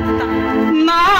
Mama.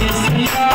Yes, we are.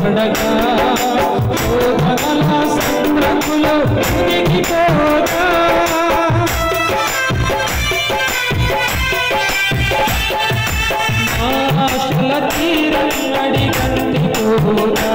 పడగా సంద్రములో మునిగిపోగా ఆశల తీరం అడిగంటిపోగా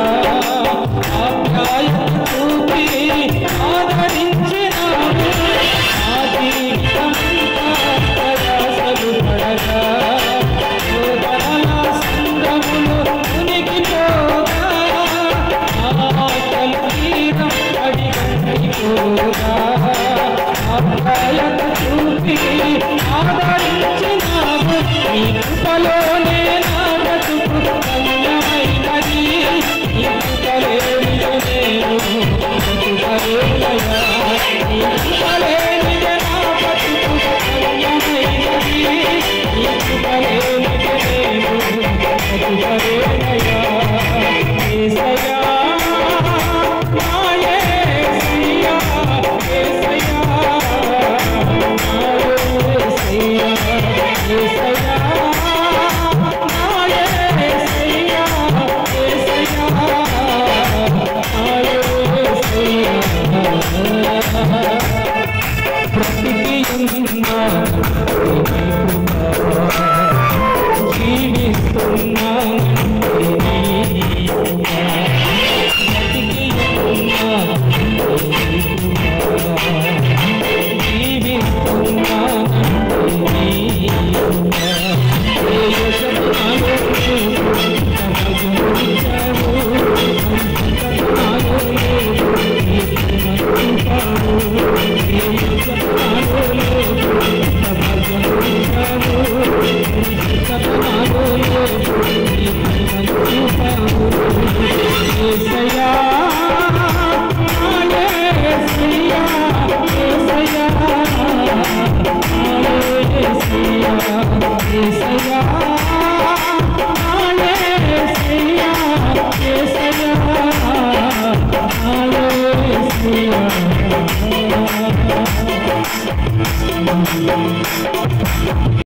Hare Música